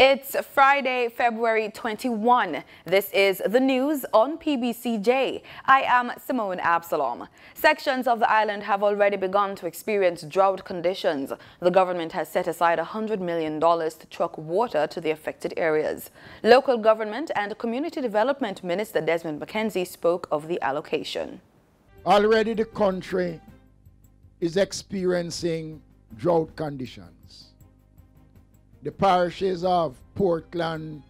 It's Friday, February 21. This is the news on PBCJ. I am Simone Absalom. Sections of the island have already begun to experience drought conditions. The government has set aside $100 million to truck water to the affected areas. Local government and Community Development Minister Desmond McKenzie spoke of the allocation. Already the country is experiencing drought conditions the parishes of Portland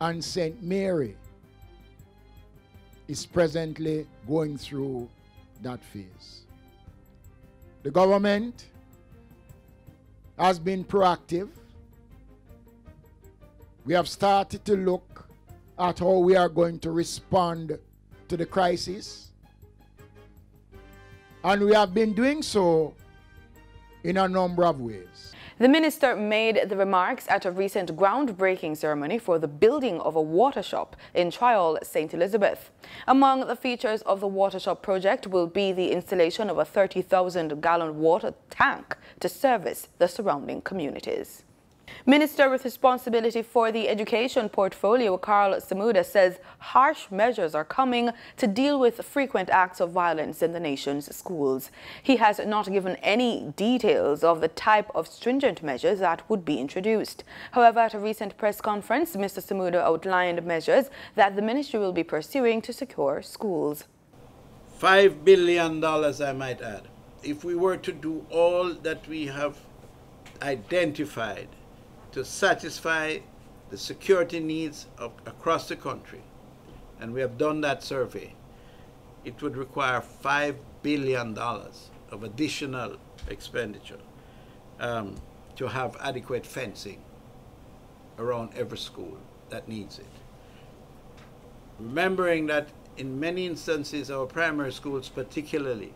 and St. Mary is presently going through that phase. The government has been proactive. We have started to look at how we are going to respond to the crisis. And we have been doing so in a number of ways. The minister made the remarks at a recent groundbreaking ceremony for the building of a water shop in Trial, St. Elizabeth. Among the features of the water shop project will be the installation of a 30,000 gallon water tank to service the surrounding communities. Minister with responsibility for the education portfolio, Karl Samuda, says harsh measures are coming to deal with frequent acts of violence in the nation's schools. He has not given any details of the type of stringent measures that would be introduced. However, at a recent press conference, Mr. Samuda outlined measures that the ministry will be pursuing to secure schools. $5 billion, I might add. If we were to do all that we have identified to satisfy the security needs of, across the country, and we have done that survey, it would require $5 billion of additional expenditure um, to have adequate fencing around every school that needs it. Remembering that in many instances, our primary schools particularly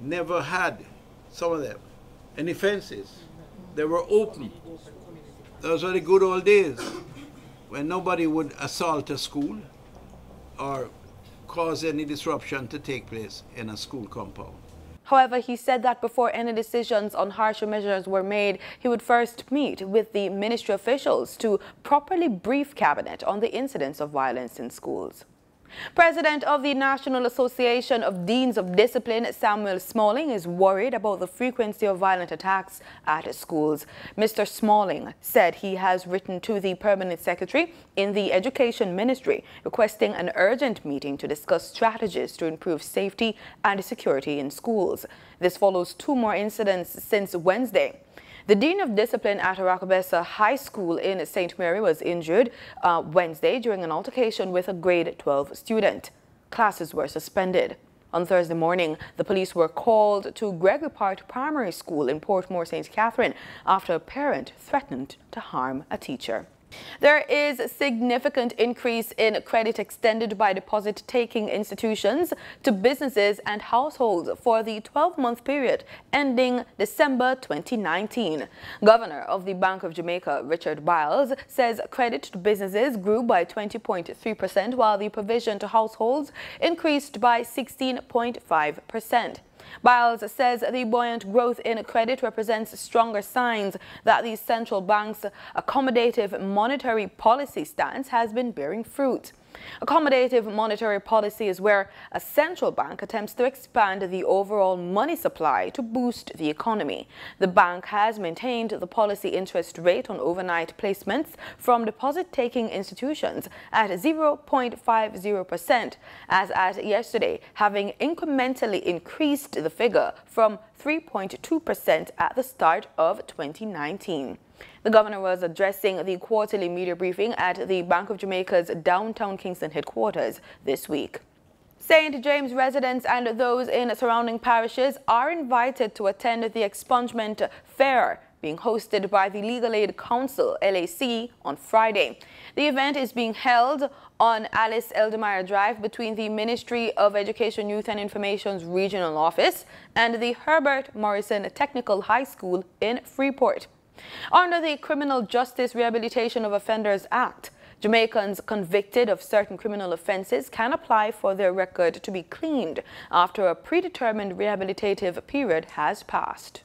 never had, some of them, any fences. They were open those were the good old days when nobody would assault a school or cause any disruption to take place in a school compound. However, he said that before any decisions on harsher measures were made, he would first meet with the ministry officials to properly brief cabinet on the incidence of violence in schools. President of the National Association of Deans of Discipline, Samuel Smalling, is worried about the frequency of violent attacks at schools. Mr. Smalling said he has written to the permanent secretary in the Education Ministry requesting an urgent meeting to discuss strategies to improve safety and security in schools. This follows two more incidents since Wednesday. The Dean of Discipline at Oracabessa High School in St. Mary was injured uh, Wednesday during an altercation with a grade 12 student. Classes were suspended. On Thursday morning, the police were called to Gregory Park Primary School in Portmore St. Catherine after a parent threatened to harm a teacher. There is significant increase in credit extended by deposit-taking institutions to businesses and households for the 12-month period ending December 2019. Governor of the Bank of Jamaica, Richard Byles, says credit to businesses grew by 20.3% while the provision to households increased by 16.5%. Byles says the buoyant growth in credit represents stronger signs that the central bank's accommodative monetary policy stance has been bearing fruit. Accommodative monetary policy is where a central bank attempts to expand the overall money supply to boost the economy. The bank has maintained the policy interest rate on overnight placements from deposit-taking institutions at 0.50% as at yesterday, having incrementally increased the figure from 3.2% at the start of 2019. The governor was addressing the quarterly media briefing at the Bank of Jamaica's downtown Kingston headquarters this week. St. James residents and those in surrounding parishes are invited to attend the expungement fair being hosted by the Legal Aid Council, LAC, on Friday. The event is being held on Alice Eldemire Drive between the Ministry of Education, Youth and Information's regional office and the Herbert Morrison Technical High School in Freeport. Under the Criminal Justice Rehabilitation of Offenders Act, Jamaicans convicted of certain criminal offences can apply for their record to be cleaned after a predetermined rehabilitative period has passed.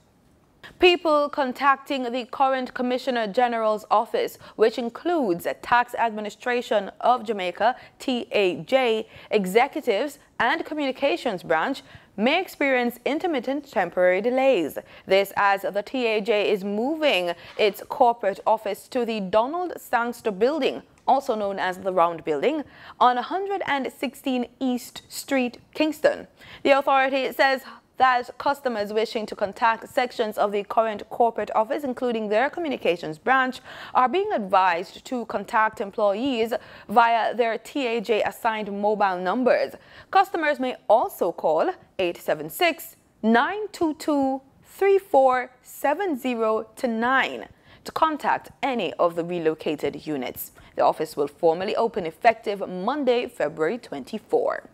People contacting the current Commissioner General's office, which includes Tax Administration of Jamaica, TAJ, executives and communications branch, may experience intermittent temporary delays. This as the TAJ is moving its corporate office to the Donald Sangster building also known as the Round Building, on 116 East Street, Kingston. The authority says that customers wishing to contact sections of the current corporate office, including their communications branch, are being advised to contact employees via their TAJ assigned mobile numbers. Customers may also call 876 922 3470 to 9 to contact any of the relocated units. The office will formally open effective Monday, February 24.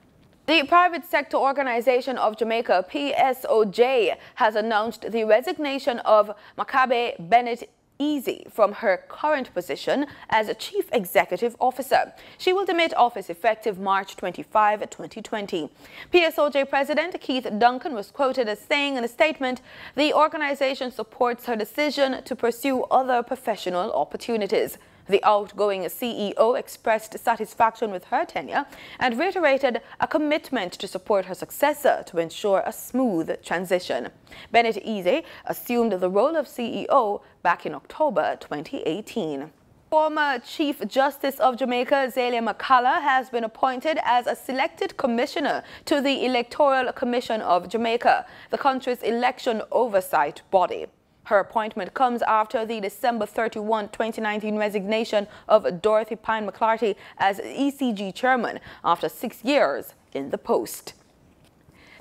The private sector organization of Jamaica, PSOJ, has announced the resignation of Makabe Bennett Easy from her current position as Chief Executive Officer. She will demit office effective March 25, 2020. PSOJ President Keith Duncan was quoted as saying in a statement, the organization supports her decision to pursue other professional opportunities. The outgoing CEO expressed satisfaction with her tenure and reiterated a commitment to support her successor to ensure a smooth transition. Bennett Easy assumed the role of CEO back in October 2018. Former Chief Justice of Jamaica, Zaila McCalla, has been appointed as a selected commissioner to the Electoral Commission of Jamaica, the country's election oversight body. Her appointment comes after the December 31, 2019 resignation of Dorothy Pine McLarty as ECJ chairman after six years in the post.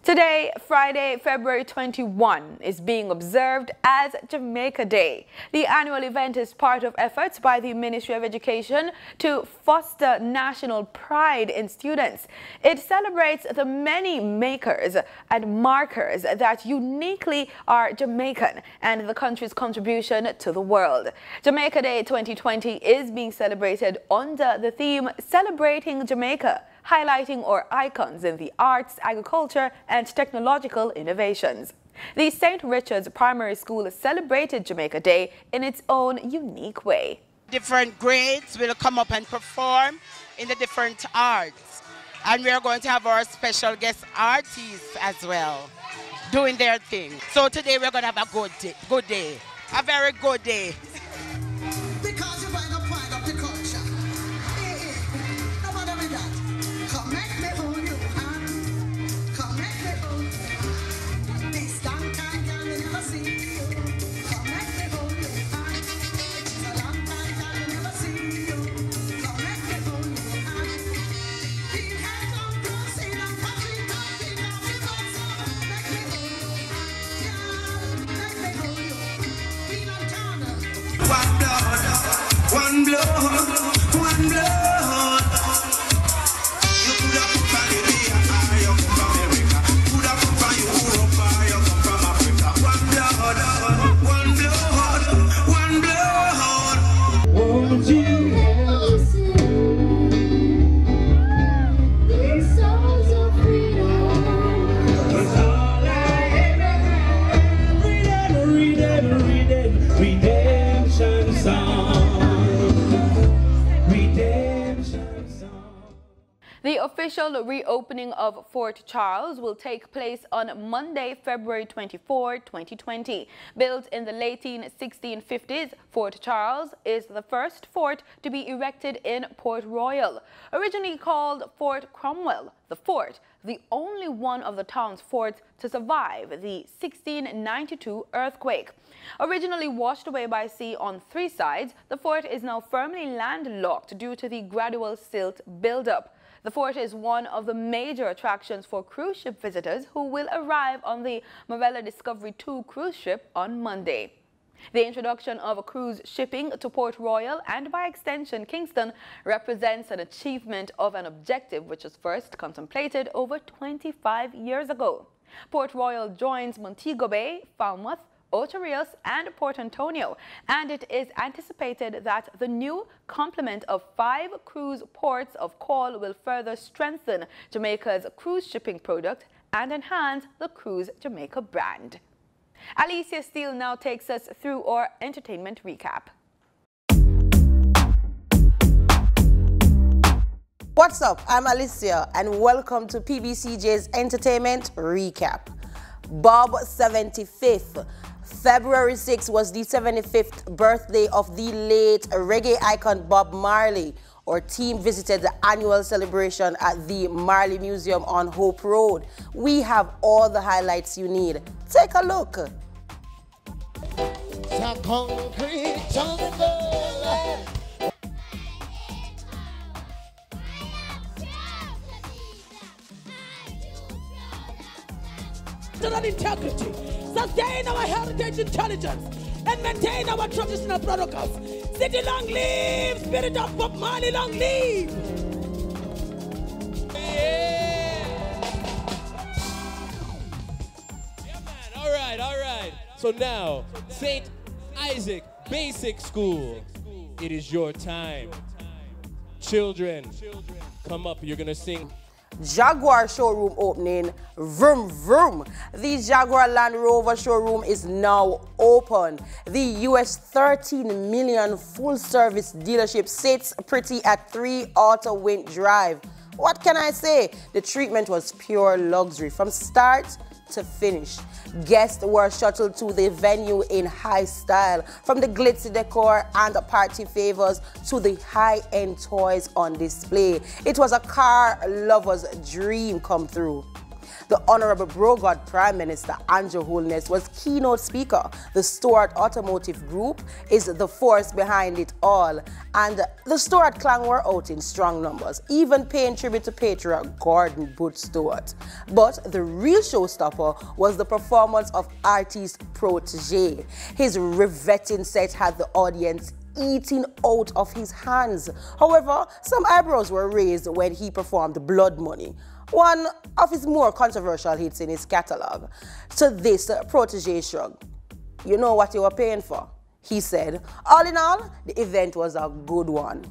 Today, Friday, February 21, is being observed as Jamaica Day. The annual event is part of efforts by the Ministry of Education to foster national pride in students. It celebrates the many makers and markers that uniquely are Jamaican and the country's contribution to the world. Jamaica Day 2020 is being celebrated under the theme Celebrating Jamaica highlighting our icons in the arts, agriculture and technological innovations. The St. Richard's Primary School celebrated Jamaica Day in its own unique way. Different grades will come up and perform in the different arts. And we are going to have our special guest artists as well doing their thing. So today we're going to have a good day, good day, a very good day. Official reopening of Fort Charles will take place on Monday, February 24, 2020. Built in the late 1650s, Fort Charles is the first fort to be erected in Port Royal. Originally called Fort Cromwell, the fort, the only one of the town's forts to survive the 1692 earthquake. Originally washed away by sea on three sides, the fort is now firmly landlocked due to the gradual silt buildup. The fort is one of the major attractions for cruise ship visitors who will arrive on the Marella Discovery 2 cruise ship on Monday. The introduction of cruise shipping to Port Royal and by extension Kingston represents an achievement of an objective which was first contemplated over 25 years ago. Port Royal joins Montego Bay, Falmouth, Ocho Rios and Port Antonio, and it is anticipated that the new complement of five cruise ports of call will further strengthen Jamaica's cruise shipping product and enhance the Cruise Jamaica brand. Alicia Steele now takes us through our entertainment recap. What's up? I'm Alicia and welcome to PBCJ's Entertainment Recap. Bob 75th. February 6 was the 75th birthday of the late reggae icon Bob Marley. Our team visited the annual celebration at the Marley Museum on Hope Road. We have all the highlights you need. Take a look. The concrete jungle. and integrity, sustain our heritage intelligence, and maintain our traditional protocols. City long live, spirit of Bob Marley long live. Yeah. Yeah, man. All right, all right. So now, St. Isaac Basic School. It is your time. Children, come up. You're going to sing. Jaguar showroom opening. Vroom, vroom. The Jaguar Land Rover showroom is now open. The US 13 million full service dealership sits pretty at 3 Auto Wind Drive. What can I say? The treatment was pure luxury from start to finish. Guests were shuttled to the venue in high style, from the glitzy decor and party favors to the high-end toys on display. It was a car lover's dream come true. The Honorable Brogard Prime Minister Andrew Holness was keynote speaker. The Stewart's Automotive Group is the force behind it all. And the Stewart clan were out in strong numbers, even paying tribute to patriarch Gordon Butch Stewart. But the real showstopper was the performance of artist Protoje. His riveting set had the audience eating out of his hands. However, some eyebrows were raised when he performed Blood Money one of his more controversial hits in his catalog. To this, Protoje shrugged. You know what you were paying for? He said, all in all, the event was a good one.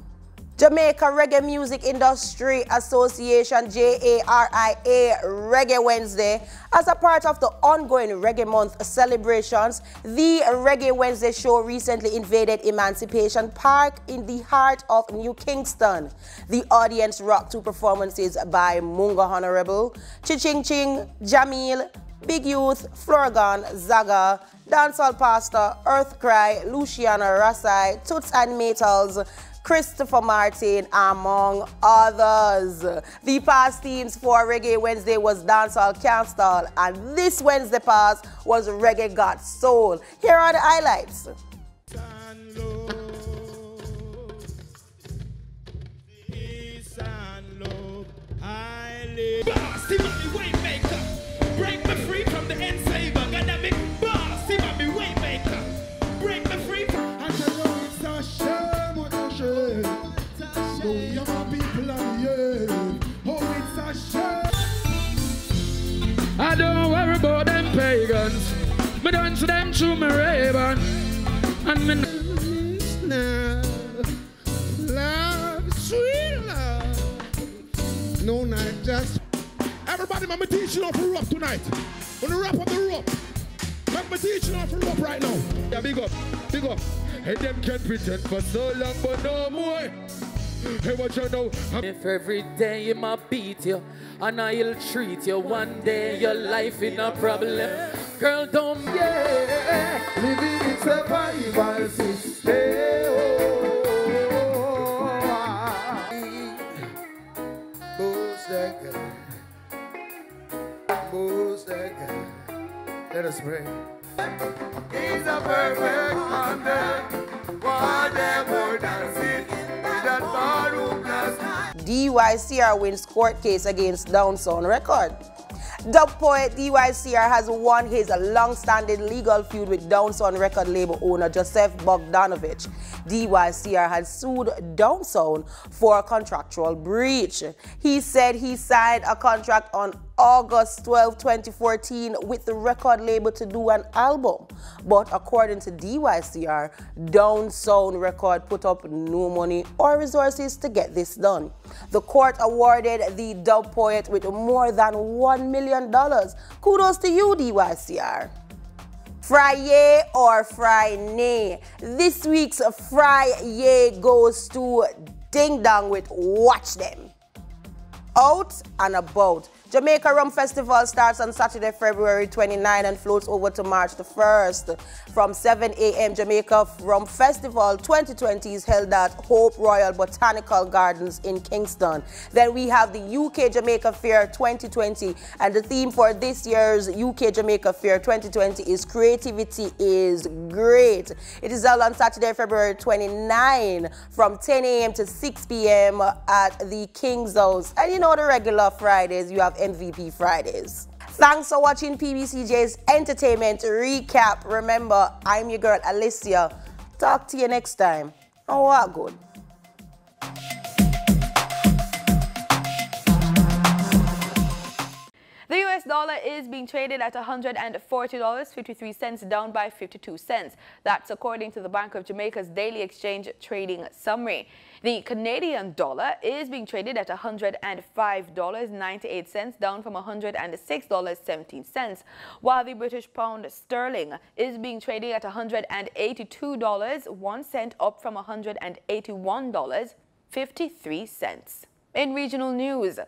Jamaica Reggae Music Industry Association, JARIA Reggae Wednesday. As a part of the ongoing Reggae Month celebrations, the Reggae Wednesday show recently invaded Emancipation Park in the heart of New Kingston. The audience rocked to performances by Munga Honorable, Chiching Ching, Jamil, Big Youth, Flourgon, Zaga, Dancehall Pastor, Earthcry, Luciana Rasai, Toots and Maytals, Christopher Martin, among others. The past themes for Reggae Wednesday was Dancehall Can't and this Wednesday past was Reggae Got Soul. Here are the highlights. Break Me dance them through my raven. And me now. Love, sweet love. No night just Everybody, I'm teaching off a rope tonight. On the wrap up the rope. I'm teaching off a rope right now. Yeah, big up, big up. And them can pretend for so long, but no more. Hey, what you know? I'm If every day you might beat you and I'll treat you one day your life in a problem. Girl, don't yeah. living in survival system. Boost that guy. Boost that guy. Let us pray. He's a perfect wonder. One day more. That ballroom last night. DYCR wins court case against Downsound Record. Dub poet DYCR has won his long-standing legal feud with Downsound record label owner Joseph Bogdanovich. DYCR had sued Downsound for a contractual breach. He said he signed a contract on August 12, 2014 with the record label to do an album. But according to DYCR, Downsound Record put up no money or resources to get this done. The court awarded the dub poet with more than $1 million. Kudos to you, DYCR. Fry or fry? This week's fry goes to Ding Dong with Watch Them. Out and about. Jamaica Rum Festival starts on Saturday, February 29 and floats over to March the 1st. From 7 a.m., Jamaica Rum Festival 2020 is held at Hope Royal Botanical Gardens in Kingston. Then we have the UK Jamaica Fair 2020 and the theme for this year's UK Jamaica Fair 2020 is Creativity is Great. It is held on Saturday, February 29 from 10 a.m. to 6 p.m. at the King's House. And you know the regular Fridays, you have MVP Fridays. Thanks for watching PBCJ's Entertainment Recap. Remember, I'm your girl Alicia. Talk to you next time. Oh, good. The US dollar is being traded at $140.53, down by 52 cents. That's according to the Bank of Jamaica's daily exchange trading summary. The Canadian dollar is being traded at $105.98, down from $106.17, while the British pound sterling is being traded at $182, 1 cent up from $181.53. In regional news,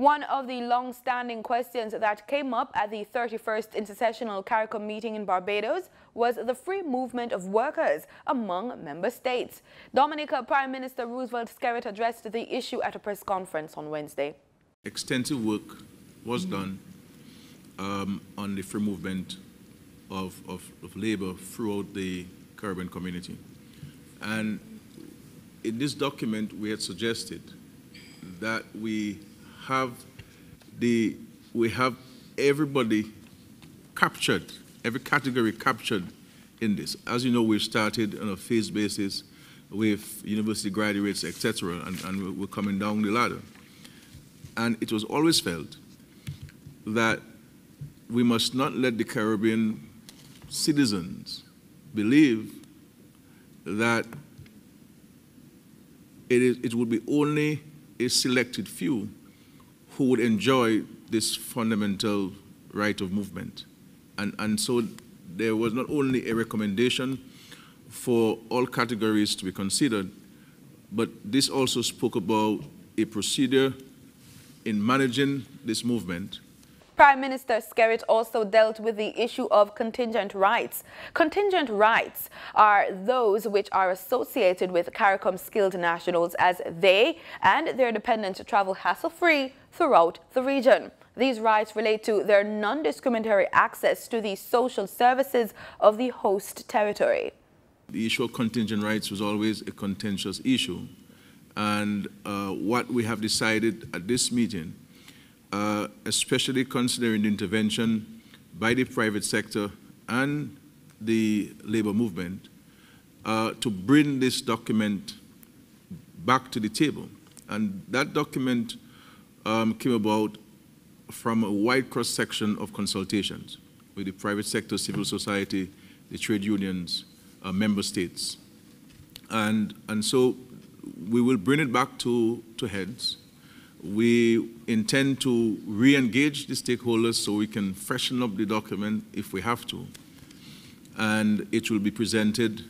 one of the long-standing questions that came up at the 31st Intersessional CARICOM meeting in Barbados was the free movement of workers among member states. Dominica Prime Minister Roosevelt Skerrit addressed the issue at a press conference on Wednesday. Extensive work was done um, on the free movement of, of, of labor throughout the Caribbean community. And in this document, we had suggested that we have the we have everybody captured, every category captured in this. As you know, we've started on a phase basis with university graduates, etc., and, and we're coming down the ladder. And it was always felt that we must not let the Caribbean citizens believe that it, is, it would be only a selected few who would enjoy this fundamental right of movement. And, and so there was not only a recommendation for all categories to be considered, but this also spoke about a procedure in managing this movement Prime Minister Skerrit also dealt with the issue of contingent rights. Contingent rights are those which are associated with CARICOM skilled nationals as they and their dependents travel hassle-free throughout the region. These rights relate to their non-discriminatory access to the social services of the host territory. The issue of contingent rights was always a contentious issue. And uh, what we have decided at this meeting uh, especially considering the intervention by the private sector and the labor movement, uh, to bring this document back to the table. And that document um, came about from a wide cross-section of consultations with the private sector, civil society, the trade unions, uh, member states. And, and so we will bring it back to, to heads we intend to re-engage the stakeholders so we can freshen up the document if we have to. And it will be presented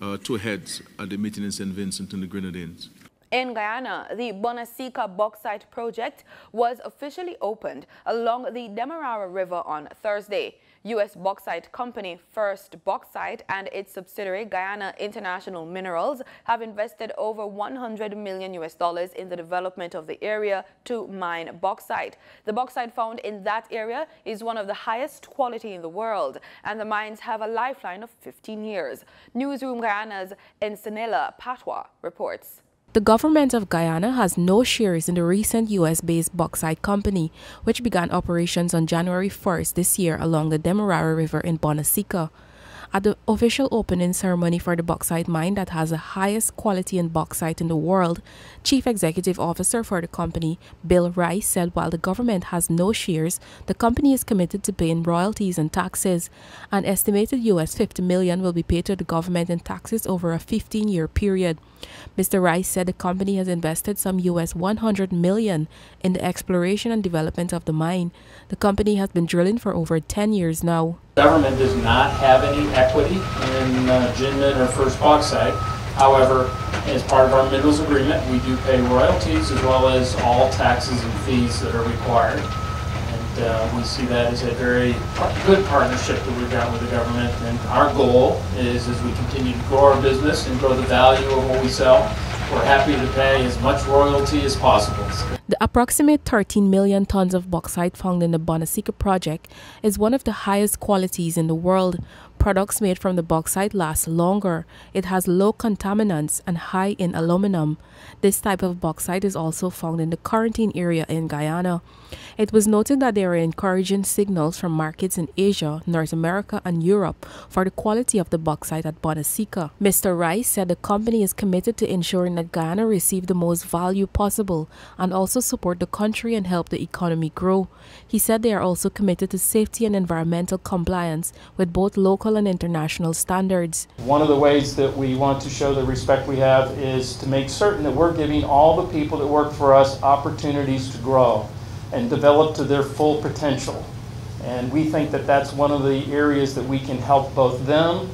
uh, to heads at the meeting in St. Vincent and the Grenadines. In Guyana, the Bonasika bauxite project was officially opened along the Demerara River on Thursday. U.S. bauxite company First Bauxite and its subsidiary Guyana International Minerals have invested over 100 million US dollars in the development of the area to mine bauxite. The bauxite found in that area is one of the highest quality in the world, and the mines have a lifeline of 15 years. Newsroom Guyana's Ensenela Patwa reports. The government of Guyana has no shares in the recent US-based bauxite company, which began operations on January 1st this year along the Demerara River in Bonasika. At the official opening ceremony for the bauxite mine that has the highest quality in bauxite in the world, Chief Executive Officer for the company, Bill Rice, said while the government has no shares, the company is committed to paying royalties and taxes. An estimated US 50 million will be paid to the government in taxes over a 15-year period. Mr. Rice said the company has invested some US 100 million in the exploration and development of the mine. The company has been drilling for over 10 years now. Government does not have any equity in uh, or First Bauxite. However, as part of our minerals agreement, we do pay royalties as well as all taxes and fees that are required. And uh, we see that as a very good partnership that we've got with the government. And our goal is as we continue to grow our business and grow the value of what we sell, we're happy to pay as much royalty as possible. The approximate 13 million tons of bauxite found in the Bonasika project is one of the highest qualities in the world. Products made from the bauxite last longer. It has low contaminants and high in aluminum. This type of bauxite is also found in the quarantine area in Guyana. It was noted that there are encouraging signals from markets in Asia, North America, and Europe for the quality of the bauxite at Bonasika. Mr. Rice said the company is committed to ensuring that Guyana receive the most value possible and also support the country and help the economy grow. He said they are also committed to safety and environmental compliance with both local and international standards. One of the ways that we want to show the respect we have is to make certain that we're giving all the people that work for us opportunities to grow and develop to their full potential. And we think that that's one of the areas that we can help both them,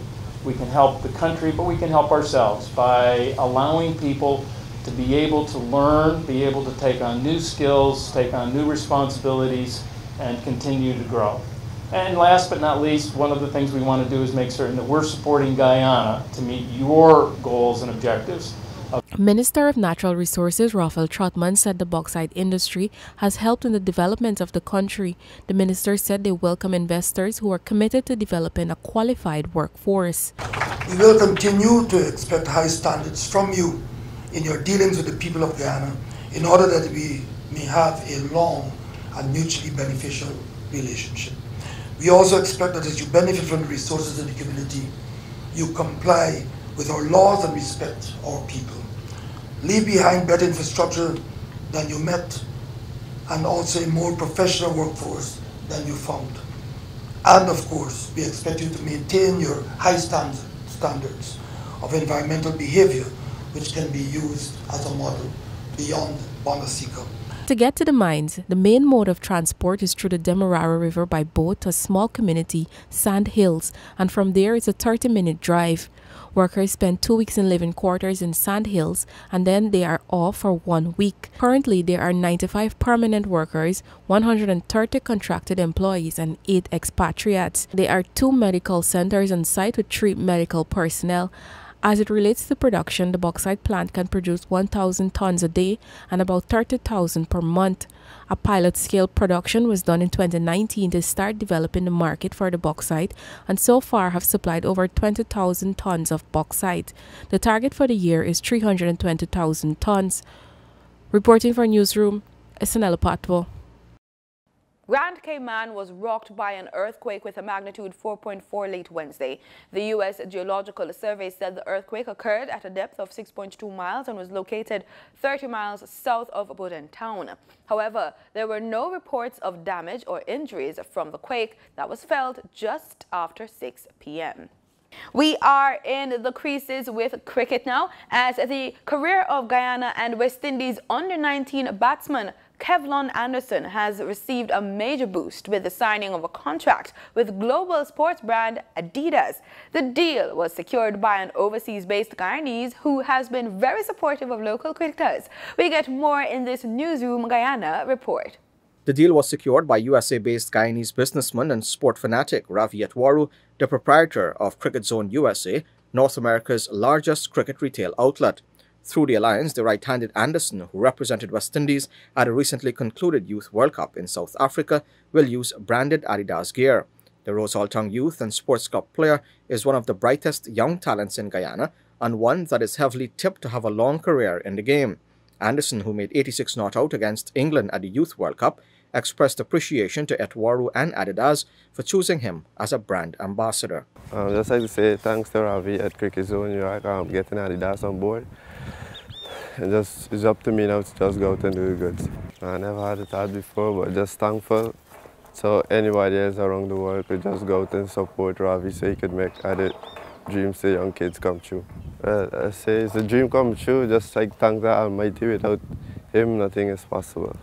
we can help the country, but we can help ourselves by allowing people to be able to learn, be able to take on new skills, take on new responsibilities, and continue to grow. And last but not least, one of the things we want to do is make certain that we're supporting Guyana to meet your goals and objectives. Minister of Natural Resources Raphael Trotman said the bauxite industry has helped in the development of the country. The minister said they welcome investors who are committed to developing a qualified workforce. We will continue to expect high standards from you in your dealings with the people of Guyana in order that we may have a long and mutually beneficial relationship. We also expect that as you benefit from the resources of the community, you comply with our laws and respect our people. Leave behind better infrastructure than you met and also a more professional workforce than you found. And of course, we expect you to maintain your high standards standards of environmental behavior, which can be used as a model beyond Bonasika. To get to the mines, the main mode of transport is through the Demerara River by boat to a small community, Sand Hills, and from there it's a 30 minute drive. Workers spend two weeks in living quarters in Sand Hills and then they are off for one week. Currently, there are 95 permanent workers, 130 contracted employees, and 8 expatriates. There are two medical centers on site with three medical personnel. As it relates to production, the bauxite plant can produce 1,000 tons a day and about 30,000 per month. A pilot scale production was done in 2019 to start developing the market for the bauxite and so far have supplied over 20,000 tons of bauxite. The target for the year is 320,000 tons. Reporting for Newsroom, Esanella Patwo. Grand Cayman was rocked by an earthquake with a magnitude 4.4 late Wednesday. The U.S. Geological Survey said the earthquake occurred at a depth of 6.2 miles and was located 30 miles south of Bodden Town. However, there were no reports of damage or injuries from the quake that was felt just after 6 p.m. We are in the creases with cricket now as the career of Guyana and West Indies under-19 batsman Kevlon Anderson has received a major boost with the signing of a contract with global sports brand Adidas. The deal was secured by an overseas-based Guyanese who has been very supportive of local cricketers. We get more in this Newsroom Guyana report. The deal was secured by USA-based Guyanese businessman and sport fanatic Ravi Etwaru, the proprietor of Cricket Zone USA, North America's largest cricket retail outlet. Through the alliance, the right-handed Anderson, who represented West Indies at a recently concluded Youth World Cup in South Africa, will use branded Adidas gear. The Town Youth and Sports Cup player is one of the brightest young talents in Guyana and one that is heavily tipped to have a long career in the game. Anderson, who made 86 not out against England at the Youth World Cup, expressed appreciation to Etwaru and Adidas for choosing him as a brand ambassador. Um, just like to say thanks to Ravi at Cricket Zone New York um, getting Adidas on board and just it's up to me now to just go out and do the goods. I never had a thought before, but just thankful. So anybody else around the world could just go out and support Ravi so he could make other dreams to young kids come true. Well, I say it's a dream come true, just like thank the Almighty. Without him, nothing is possible.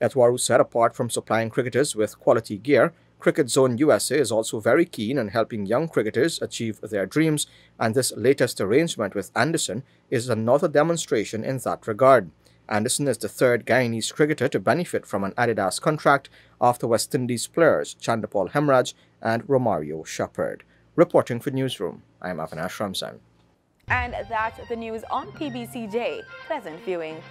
Etwaru said apart from supplying cricketers with quality gear, Cricket Zone USA is also very keen on helping young cricketers achieve their dreams, and this latest arrangement with Anderson is another demonstration in that regard. Anderson is the third Guyanese cricketer to benefit from an Adidas contract after West Indies players Chanderpaul Hemraj and Romario Shepherd. Reporting for Newsroom, I'm Avinash Ramzan. And that's the news on PBCJ. Pleasant viewing.